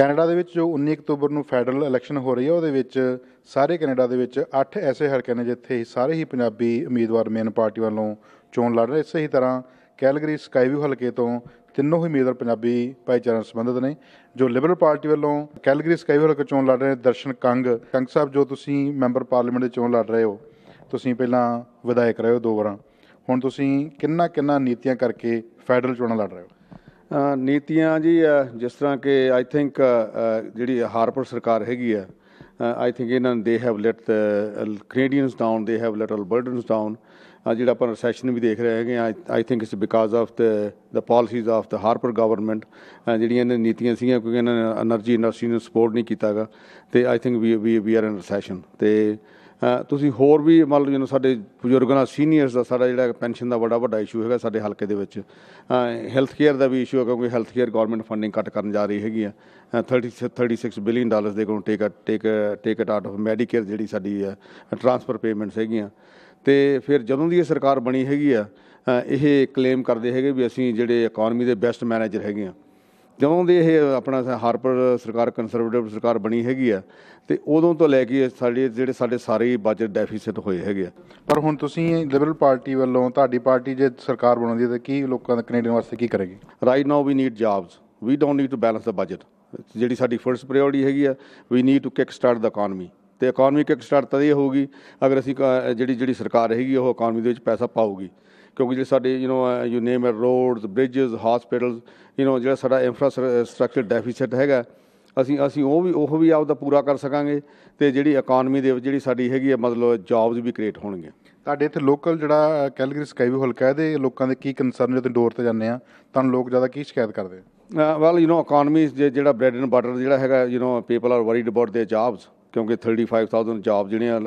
Canada ਦੇ ਵਿੱਚ ਜੋ 19 ਅਕਤੂਬਰ ਨੂੰ ਫੈਡਰਲ ਇਲੈਕਸ਼ਨ ਹੋ ਰਹੀ ਹੈ, ਉਹਦੇ ਵਿੱਚ ਸਾਰੇ ਕੈਨੇਡਾ ਦੇ ਵਿੱਚ 8 ਐਸੇ ਹਲਕੇ ਨੇ ਜਿੱਥੇ ਸਾਰੇ ਹੀ ਪੰਜਾਬੀ ਉਮੀਦਵਾਰ ਮੇਨ ਪਾਰਟੀ ਵੱਲੋਂ ਚੋਣ ਲੜ ਰਹੇ। ਇਸੇ ਹੀ ਤਰ੍ਹਾਂ ਕੈਲਗਰੀ ਸਕਾਈਵਿਊ ਹਲਕੇ ਤੋਂ ਤਿੰਨੋਂ ਹੀ ਉਮੀਦਵਾਰ ਪੰਜਾਬੀ ਭਾਈਚਾਰੇ ਨਾਲ ਸੰਬੰਧਿਤ ਨੇ, ਜੋ ਲਿਬਰਲ ਪਾਰਟੀ ਵੱਲੋਂ ਕੈਲਗਰੀ ਸਕਾਈਵਿਊ ਹਲਕੇ ਚੋਣ ਲੜ ਰਹੇ ਨੇ। ਦਰਸ਼ਨ ਕੰਗ ਕੰਗ ਸਾਹਿਬ, ਜੋ ਤੁਸੀਂ ਮੈਂਬਰ ਪਾਰਲੀਮੈਂਟ ਦੇ ਚੋਣ ਲੜ ਰਹੇ ਹੋ, ਤੁਸੀਂ ਪਹਿਲਾਂ ਵਿਧਾਇਕ ਰਹੇ ਹੋ ਦੋ ਵਾਰਾਂ। ਹੁਣ ਤੁਸੀਂ ਕਿੰਨਾ ਕਿੰਨਾ ਨੀਤੀਆਂ ਕਰਕੇ ਫੈਡਰਲ ਚੋਣਾਂ ਲੜ ਰਹੇ ਹੋ? ਨੀਤੀਆਂ ਜੀ ਜਿਸ ਤਰ੍ਹਾਂ ਕਿ ਆਈ ਥਿੰਕ ਜਿਹੜੀ ਹਾਰਪਰ ਸਰਕਾਰ ਹੈਗੀ ਆ ਆਈ ਥਿੰਕ ਇਹਨਾਂ ਨੇ they have let Canadians down they have let Albertans down ਜਿਹੜਾ ਆਪਾਂ ਰੈਸੈਸ਼ਨ ਵੀ ਦੇਖ ਰਹੇ ਹੈਗੇ I think it's because of the the policies of the Harper government ਜਿਹੜੀਆਂ ਇਹਨਾਂ ਨੀਤੀਆਂ ਸੀਗੀਆਂ, ਕਿਉਂਕਿ ਇਹਨਾਂ ਨੇ એનર્ਜੀ ਇੰਡਸਟਰੀ ਨੂੰ ਸਪੋਰਟ ਨਹੀਂ ਕੀਤਾਗਾ ਤੇ I think we we are in recession ਤੇ ਤੁਸੀਂ ਹੋਰ ਵੀ ਮੰਨ ਲਓ ਜਿਹਨੂੰ ਸਾਡੇ ਬਜ਼ੁਰਗਾਂ ਦਾ ਸੀਨੀਅਰਸ ਦਾ ਸਾਡਾ ਜਿਹੜਾ ਪੈਨਸ਼ਨ ਦਾ ਬੜਾ ਵੱਡਾ ਇਸ਼ੂ ਹੈਗਾ ਸਾਡੇ ਹਲਕੇ ਦੇ ਵਿੱਚ ਹੈਲਥ ਕੇਅਰ ਦਾ ਵੀ ਇਸ਼ੂ ਹੈ ਕਿਉਂਕਿ ਹੈਲਥ ਕੇਅਰ ਗਵਰਨਮੈਂਟ ਫੰਡਿੰਗ ਕੱਟ ਕਰਨ ਜਾ ਰਹੀ ਹੈਗੀ ਆ। ਅ, 30 36 ਬਿਲੀਅਨ ਡਾਲਰਸ ਦੇ ਕੋਲੋਂ take take take it out of Medicare ਜਿਹੜੀ ਸਾਡੀ ਟ੍ਰਾਂਸਫਰ ਪੇਮੈਂਟਸ ਹੈਗੀਆਂ। ਤੇ ਫਿਰ ਜਦੋਂ ਦੀ ਇਹ ਸਰਕਾਰ ਬਣੀ ਹੈਗੀ ਆ ਇਹ ਕਲੇਮ ਕਰਦੇ ਹੈਗੇ ਵੀ ਅਸੀਂ ਜਿਹੜੇ ਇਕਨੋਮੀ ਦੇ ਬੈਸਟ ਮੈਨੇਜਰ ਹੈਗੇ ਆ। ਜਦੋਂ ਦੀ ਇਹ ਆਪਣਾ ਹਾਰਪਰ ਸਰਕਾਰ ਕੰਸਰਵੇਟਿਵ ਸਰਕਾਰ ਬਣੀ ਹੈਗੀ ਆ ਤੇ ਉਦੋਂ ਤੋਂ ਲੈ ਕੇ ਸਾਡੇ ਜਿਹੜੇ ਸਾਡੇ ਸਾਰੇ ਬਜਟ ਡੈਫਿਸਿਟ ਹੋਏ ਹੈਗੇ ਆ। ਪਰ ਹੁਣ ਤੁਸੀਂ ਲਿਬਰਲ ਪਾਰਟੀ ਵੱਲੋਂ ਤੁਹਾਡੀ ਪਾਰਟੀ ਜੇ ਸਰਕਾਰ ਬਣਾਉਂਦੀ ਹੈ ਤਾਂ ਕੀ ਲੋਕਾਂ ਦਾ ਕੈਨੇਡੀਅਨ ਵਾਸਤੇ ਕੀ ਕਰੇਗੀ? Right now we need jobs we don't need to balance the budget ਜਿਹੜੀ ਸਾਡੀ ਫਰਸਟ ਪ੍ਰਾਇੋਰਟੀ ਹੈਗੀ ਆ we need to kick start the economy ਤੇ ਇਕਨੋਮੀ ਕਿਕ ਸਟਾਰਟ ਤਦ ਇਹ ਹੋਊਗੀ ਅਗਰ ਅਸੀਂ ਜਿਹੜੀ ਜਿਹੜੀ ਸਰਕਾਰ ਹੈਗੀ ਉਹ ਇਕਨੋਮੀ ਦੇ ਵਿੱਚ ਪੈਸਾ ਪਾਊਗੀ। ਕਿਉਂਕਿ ਜਿਹੜੇ ਸਾਡੇ you know you name it roads bridges hospitals you know ਜਿਹੜਾ ਸਾਡਾ ਇਨਫਰਾਸਟ੍ਰਕਚਰ ਡੈਫਿਸਿਟ ਹੈਗਾ ਅਸੀਂ ਅਸੀਂ ਉਹ ਵੀ ਉਹ ਵੀ ਆਪਦਾ ਪੂਰਾ ਕਰ ਸਕਾਂਗੇ ਤੇ ਜਿਹੜੀ ਇਕਨੋਮੀ ਦੇ ਵਿੱਚ ਜਿਹੜੀ ਸਾਡੀ ਹੈਗੀ ਆ ਮਤਲਬ ਜੌਬਸ ਵੀ ਕ੍ਰੀਏਟ ਹੋਣਗੀਆਂ ਤੁਹਾਡੇ ਇੱਥੇ ਲੋਕਲ ਜਿਹੜਾ ਕੈਲਗਰੀ ਸਕਾਈਵੀ ਹਲਕਾ ਹੈ ਦੇ ਲੋਕਾਂ ਦੇ ਕੀ ਕੰਸਰਨ ਜਦੋਂ ਡੋਰ ਤੇ ਜਾਂਦੇ ਆ ਤੁਹਾਨੂੰ ਲੋਕ ਜ਼ਿਆਦਾ ਕੀ ਸ਼ਿਕਾਇਤ ਕਰਦੇ ਆ ਵੈਲ ਯੂ نو ਇਕਨੋਮੀ ਜਿਹੜਾ ਬ੍ਰੈਡ ਐਂਡ ਬਟਰ ਜਿਹੜਾ ਹੈਗਾ you know people are worried about their jobs ਕਿਉਂਕਿ 35000 ਜੌਬ ਜਿਹੜੀਆਂ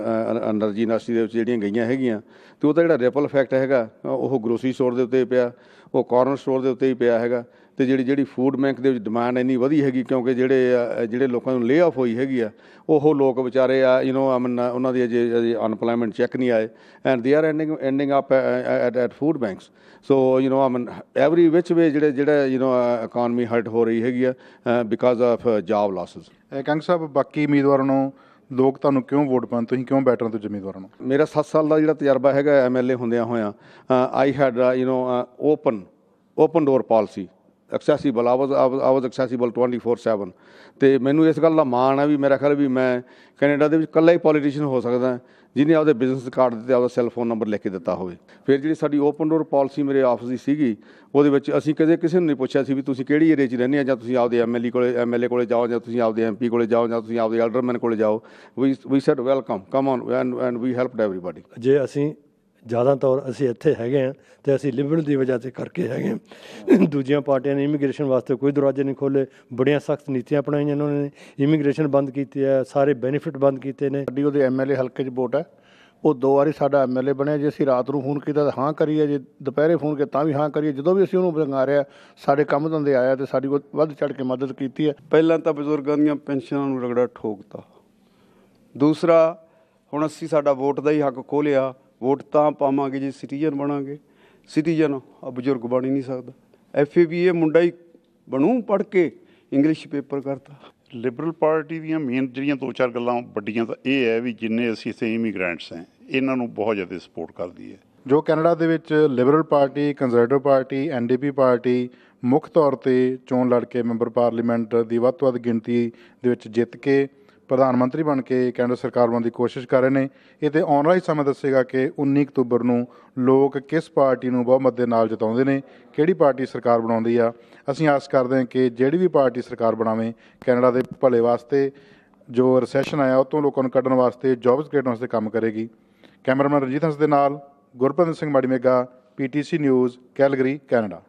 ਐਨਰਜੀ ਇੰਡਸਟਰੀ ਦੇ ਵਿੱਚ ਜਿਹੜੀਆਂ ਗਈਆਂ ਹੈਗੀਆਂ, ਤੇ ਉਹਦਾ ਜਿਹੜਾ ਰਿਪਲ ਇਫੈਕਟ ਹੈਗਾ, ਉਹ ਗਰੋਸਰੀ ਸਟੋਰ ਦੇ ਉੱਤੇ ਪਿਆ, ਉਹ ਕਾਰਨਰ ਸਟੋਰ ਦੇ ਉੱਤੇ ਹੀ ਪਿਆ ਹੈਗਾ ਤੇ ਜਿਹੜੀ ਜਿਹੜੀ ਫੂਡ ਬੈਂਕ ਦੇ ਵਿੱਚ ਡਿਮਾਂਡ ਇੰਨੀ ਵਧੀ ਹੈਗੀ ਕਿਉਂਕਿ ਜਿਹੜੇ ਅ, ਜਿਹੜੇ ਲੋਕਾਂ ਨੂੰ ਲੇ ਆਫ ਹੋਈ ਹੈਗੀ ਆ ਉਹ ਲੋਕ ਵਿਚਾਰੇ ਆ ਯੂ نو ਅਮਨ ਉਹਨਾਂ ਦੀ ਅਜੇ ਅਨਪਲੋਇਮੈਂਟ ਚੈੱਕ ਨਹੀਂ ਆਏ and they are ending ending up at at food banks so you know Aman every which way ਜਿਹੜੇ ਜਿਹੜਾ ਯੂ نو ਇਕਨੋਮੀ ਹਰਟ ਹੋ ਰਹੀ ਹੈਗੀ ਆ ਬਿਕਾਜ਼ ਆਫ ਜੌਬ ਲਾਸਸ ਇਹ ਕੰਗ ਸਾਹਿਬ ਬਾਕੀ ਉਮੀਦਵਾਰਾਂ ਨੂੰ ਲੋਕ ਤੁਹਾਨੂੰ ਕਿਉਂ ਵੋਟ ਪਾਉਣ ਤੁਸੀਂ ਕਿਉਂ ਬੈਟਰ ਤੋਂ ਉਮੀਦਵਾਰਾਂ ਨੂੰ ਮੇਰਾ 7 ਸਾਲ ਦਾ ਜਿਹੜਾ ਤਜਰਬਾ ਹੈਗਾ ਐਮਐਲਏ ਹੁੰਦਿਆਂ ਹੋਇਆਂ I had you know open open door policy accessible ਆ ਵਾਸ ਆ ਵਾਸ ਐਕਸੈਸਿਬਲ 24/7 ਤੇ ਮੈਨੂੰ ਇਸ ਗੱਲ ਦਾ ਮਾਣ ਹੈ ਵੀ ਮੇਰਾ ਖਿਆਲ ਵੀ ਮੈਂ ਕੈਨੇਡਾ ਦੇ ਵਿੱਚ ਇਕੱਲਾ ਹੀ ਪੋਲੀਟੀਸ਼ੀਅਨ ਹੋ ਸਕਦਾ ਜਿਹਨੇ ਆਪਦੇ ਬਿਜ਼ਨਸ ਕਾਰਡ ਤੇ ਆਪਦਾ ਸੈੱਲ ਫੋਨ ਨੰਬਰ ਲਿਖ ਕੇ ਦਿੱਤਾ ਹੋਵੇ। ਫਿਰ ਜਿਹੜੀ ਸਾਡੀ ਓਪਨ ਡੋਰ ਪਾਲਿਸੀ ਮੇਰੇ ਆਫਿਸ ਦੀ ਸੀਗੀ, ਉਹਦੇ ਵਿੱਚ ਅਸੀਂ ਕਦੇ ਕਿਸੇ ਨੂੰ ਨਹੀਂ ਪੁੱਛਿਆ ਸੀ ਵੀ ਤੁਸੀਂ ਕਿਹੜੀ ਏਰੀਆ 'ਚ ਰਹਿੰਦੇ ਆ ਜਾਂ ਤੁਸੀਂ ਆਪਦੇ ਐਮਐਲਏ ਕੋਲੇ ਐਮਐਲਏ ਕੋਲੇ ਜਾਓ, ਜਾਂ ਤੁਸੀਂ ਆਪਦੇ ਐਮਪੀ ਕੋਲੇ ਜਾਓ, ਜਾਂ ਤੁਸੀਂ ਆਪਦੇ ਐਲਡਰਮੈਨ ਕੋਲੇ ਜਾਓ। We we said welcome come on and and we helped everybody ਜੇ ਅਸੀਂ ਜ਼ਿਆਦਾ ਤੌਰ ਅਸੀਂ ਇੱਥੇ ਹੈਗੇ ਆ ਤੇ ਅਸੀਂ ਲਿਬਰਲ ਦੀ ਵਜ੍ਹਾ ਤੇ ਕਰਕੇ ਹੈਗੇ ਹਾਂ। ਦੂਜੀਆਂ ਪਾਰਟੀਆਂ ਨੇ ਇਮੀਗ੍ਰੇਸ਼ਨ ਵਾਸਤੇ ਕੋਈ ਦਰਵਾਜ਼ੇ ਨਹੀਂ ਖੋਲੇ ਬੜੀਆਂ ਸਖਤ ਨੀਤੀਆਂ ਅਪਣਾਈਆਂ ਇਹਨਾਂ ਨੇ। ਇਮੀਗ੍ਰੇਸ਼ਨ ਬੰਦ ਕੀਤੀ ਹੈ ਸਾਰੇ ਬੈਨੀਫਿਟ ਬੰਦ ਕੀਤੇ ਨੇ। ਸਾਡੀ ਉਹਦੇ ਐਮਐਲਏ ਹਲਕੇ 'ਚ ਵੋਟ ਹੈ। ਉਹ ਦੋ ਵਾਰੀ ਸਾਡਾ ਐਮਐਲਏ ਬਣਿਆ ਜੇ ਅਸੀਂ ਰਾਤ ਨੂੰ ਫੋਨ ਕੀਤਾ ਤਾਂ ਹਾਂ ਕਰੀਏ ਜੇ ਦੁਪਹਿਰੇ ਫੋਨ ਕੀਤਾ ਤਾਂ ਵੀ ਹਾਂ ਕਰੀਏ। ਜਦੋਂ ਵੀ ਅਸੀਂ ਉਹਨੂੰ ਬੰਗਾਰਿਆ ਸਾਡੇ ਕੰਮ ਧੰਦੇ ਆਇਆ ਤੇ ਸਾਡੀ ਉਹ ਵੱਧ ਚੜ ਕੇ ਮਦਦ ਕੀਤੀ ਹੈ। ਪਹਿਲਾਂ ਤਾਂ ਬਜ਼ੁਰਗਾਂ ਦੀਆਂ ਪੈਨਸ਼ਨਾਂ ਨੂੰ ਰਗੜਾ ਠੋਕਤਾ। ਦੂਸਰਾ ਹੁਣ ਅਸੀਂ ਸਾਡਾ ਵੋਟ ਦਾ ਹੀ ਹੱਕ ਖੋਲਿਆ ਵੋਟ ਤਾਂ ਪਾਵਾਂਗੇ ਜੇ ਸਿਟੀਜ਼ਨ ਬਣਾਂਗੇ। ਸਿਟੀਜ਼ਨ ਆ ਬਜ਼ੁਰਗ ਬਣ ਹੀ ਨਹੀਂ ਸਕਦਾ। ਐਫਏਬੀਏ ਮੁੰਡਾ ਹੀ ਬਣੂ ਪੜ ਕੇ ਇੰਗਲਿਸ਼ ਪੇਪਰ ਕਰਤਾ। ਲਿਬਰਲ ਪਾਰਟੀ ਦੀਆਂ ਮੇਨ ਜਿਹੜੀਆਂ ਦੋ ਚਾਰ ਗੱਲਾਂ ਵੱਡੀਆਂ ਤਾਂ ਇਹ ਹੈ ਵੀ ਜਿੰਨੇ ਅਸੀਂ ਇੱਥੇ ਇਮੀਗ੍ਰੈਂਟਸ ਹਾਂ ਇਹਨਾਂ ਨੂੰ ਬਹੁਤ ਜ਼ਿਆਦਾ ਸਪੋਰਟ ਕਰਦੀ ਹੈ। ਜੋ ਕੈਨੇਡਾ ਦੇ ਵਿੱਚ Liberal Party Conservative Party NDP party ਮੁੱਖ ਤੌਰ ਤੇ ਚੋਣ ਲੜ ਕੇ ਮੈਂਬਰ ਪਾਰਲੀਮੈਂਟ ਦੀ ਵੱਧ ਤੋਂ ਵੱਧ ਗਿਣਤੀ ਦੇ ਵਿੱਚ ਜਿੱਤ ਕੇ ਪ੍ਰਧਾਨ ਮੰਤਰੀ ਬਣ ਕੇ ਕੈਨੇਡਾ ਸਰਕਾਰ ਬਣਾਉਣ ਦੀ ਕੋਸ਼ਿਸ਼ ਕਰ ਰਹੇ ਨੇ। ਇਹ ਤੇ ਆਉਣ ਵਾਲਾ ਸਮਾਂ ਦੱਸੇਗਾ ਕਿ 19 ਅਕਤੂਬਰ ਨੂੰ ਲੋਕ ਕਿਸ ਪਾਰਟੀ ਨੂੰ ਬਹੁਮਤ ਦੇ ਨਾਲ ਜਿਤਾਉਂਦੇ ਨੇ, ਕਿਹੜੀ ਪਾਰਟੀ ਸਰਕਾਰ ਬਣਾਉਂਦੀ ਆ। ਅਸੀਂ ਆਸ ਕਰਦੇ ਹਾਂ ਕਿ ਜਿਹੜੀ ਵੀ ਪਾਰਟੀ ਸਰਕਾਰ ਬਣਾਵੇ, ਕੈਨੇਡਾ ਦੇ ਭਲੇ ਵਾਸਤੇ ਜੋ ਰੈਸੈਸ਼ਨ ਆਇਆ, ਉਹ ਤੋਂ ਲੋਕਾਂ ਨੂੰ ਕੱਢਣ ਵਾਸਤੇ ਜੌਬਸ ਕ੍ਰੀਏਟ ਵਾਸਤੇ ਕੰਮ ਕਰੇਗੀ। ਕੈਮਰਾਮੈਨ ਰਣਜੀਤ ਹੰਸ ਦੇ ਨਾਲ ਗੁਰਪ੍ਰੀਤ ਸਿੰਘ ਮਾੜੀ ਮੇਗਾ ਪੀਟੀਸੀ ਨਿਊਜ਼ ਕੈਲਗਰੀ ਕੈਨੇਡਾ